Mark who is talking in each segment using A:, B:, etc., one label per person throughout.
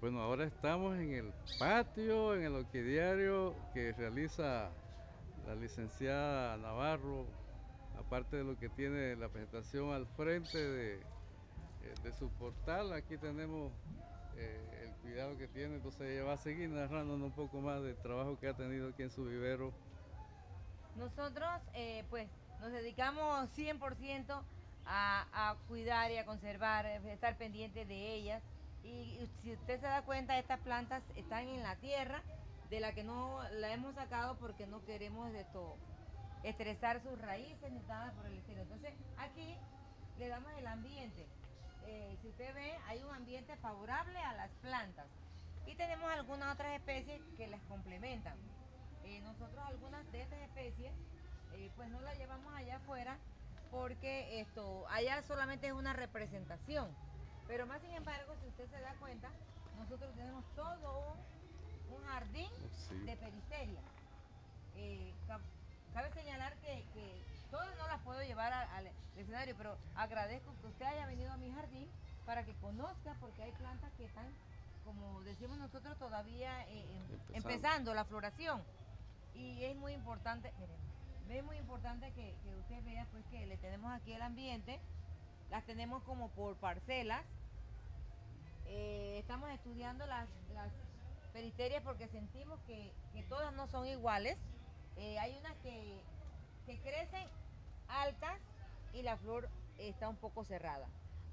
A: Bueno, ahora estamos en el patio, en el orquidiario que realiza la licenciada Navarro, aparte de lo que tiene la presentación al frente de, eh, su portal, aquí tenemos eh, el cuidado que tiene, entonces ella va a seguir narrándonos un poco más del trabajo que ha tenido aquí en su vivero.
B: Nosotros eh, pues nos dedicamos 100% a, a cuidar y a conservar, estar pendientes de ellas, y si usted se da cuenta, estas plantas están en la tierra, de la que no la hemos sacado porque no queremos esto, estresar sus raíces ni nada por el estilo. Entonces aquí le damos el ambiente. Eh, si usted ve, hay un ambiente favorable a las plantas. Y tenemos algunas otras especies que las complementan. Eh, nosotros algunas de estas especies, eh, pues no las llevamos allá afuera porque esto, allá solamente es una representación. Pero más sin embargo, si usted se da cuenta, nosotros tenemos todo un, jardín de peristeria. Eh, cabe señalar que, todas no las puedo llevar al escenario, pero agradezco que usted haya venido a mi jardín para que conozca, porque hay plantas que están, como decimos nosotros, todavía eh, em, empezando. la floración. Y es muy importante, miren, es muy importante que, que usted vea pues que le tenemos aquí el ambiente, las tenemos como por parcelas, eh, estamos estudiando las, peristerias porque sentimos que, todas no son iguales. Eh, hay unas que, crecen altas y la flor está un poco cerrada.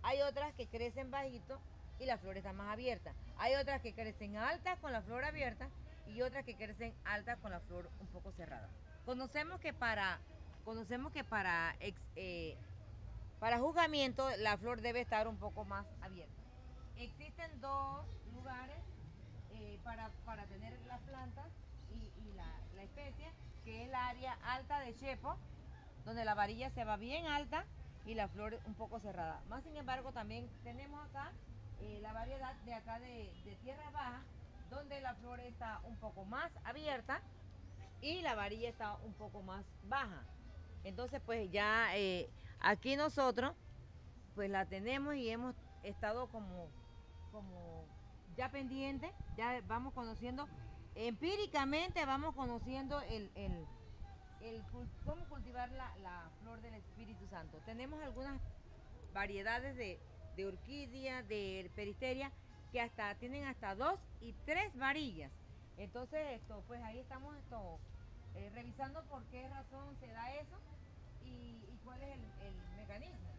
B: Hay otras que crecen bajito y la flor está más abierta. Hay otras que crecen altas con la flor abierta y otras que crecen altas con la flor un poco cerrada. Conocemos que para, conocemos que para, eh, para juzgamiento la flor debe estar un poco más abierta. Existen dos lugares eh, para, tener las plantas y, la, especie, que es la área alta de Chepo, donde la varilla se va bien alta y la flor un poco cerrada. Más sin embargo, también tenemos acá eh, la variedad de acá de, tierra baja, donde la flor está un poco más abierta y la varilla está un poco más baja. Entonces, pues ya eh, aquí nosotros, pues la tenemos y hemos estado como como ya pendiente, ya vamos conociendo, empíricamente vamos conociendo el, cómo cultivar la, flor del Espíritu Santo. Tenemos algunas variedades de, orquídea, de peristeria, que hasta tienen hasta dos y tres varillas. Entonces, esto, pues ahí estamos esto, eh, revisando por qué razón se da eso y, cuál es el, el mecanismo.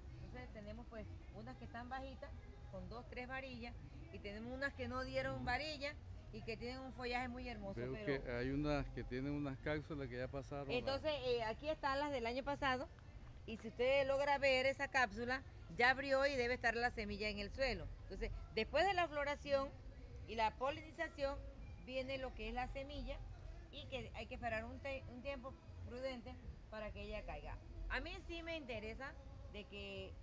B: Pues unas que están bajitas con dos, tres varillas y tenemos unas que no dieron varilla y que tienen un follaje muy hermoso.
A: que hay unas que tienen unas cápsulas que ya pasaron.
B: Entonces, eh, aquí están las del año pasado y si usted logra ver esa cápsula, ya abrió y debe estar la semilla en el suelo. Entonces, después de la floración y la polinización, viene lo que es la semilla y que hay que esperar un, un tiempo prudente para que ella caiga. A mí sí me interesa de que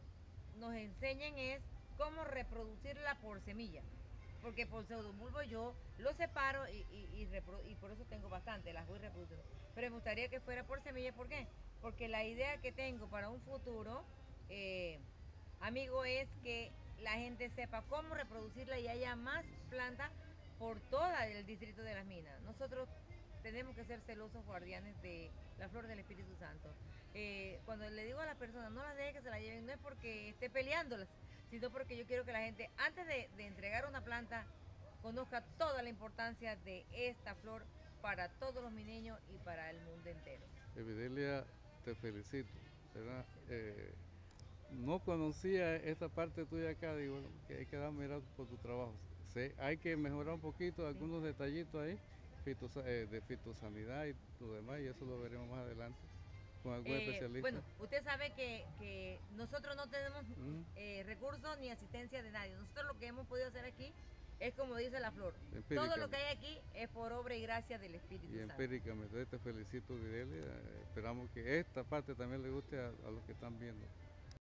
B: nos enseñen es cómo reproducirla por semilla. Porque por pseudobulbo yo lo separo y, y, por eso tengo bastante, las voy reproduciendo. Pero me gustaría que fuera por semilla, ¿por qué? Porque la idea que tengo para un futuro, eh, amigo, es que la gente sepa cómo reproducirla y haya más plantas por todo el distrito de las minas. Nosotros tenemos que ser celosos guardianes de la flor del Espíritu Santo. Eh, cuando le digo a las personas, no las deje que se la lleven, no es porque esté peleándolas, sino porque yo quiero que la gente, antes de, entregar una planta, conozca toda la importancia de esta flor para todos los mineños y para el mundo entero.
A: Evidelia, te felicito. Eh, no conocía esta parte tuya acá, digo, que hay que dar mirar por tu trabajo. hay que mejorar un poquito algunos detallitos ahí eh, de fitosanidad y lo demás, y eso lo veremos más adelante con algún eh, especialista.
B: Bueno, usted sabe que, nosotros no tenemos eh, recursos ni asistencia de nadie. Nosotros lo que hemos podido hacer aquí es como dice la flor. Todo lo que hay aquí es por obra y gracia del Espíritu
A: y
B: Santo.
A: empíricamente, te felicito, Videlia. Esperamos que esta parte también le guste a los que están viendo.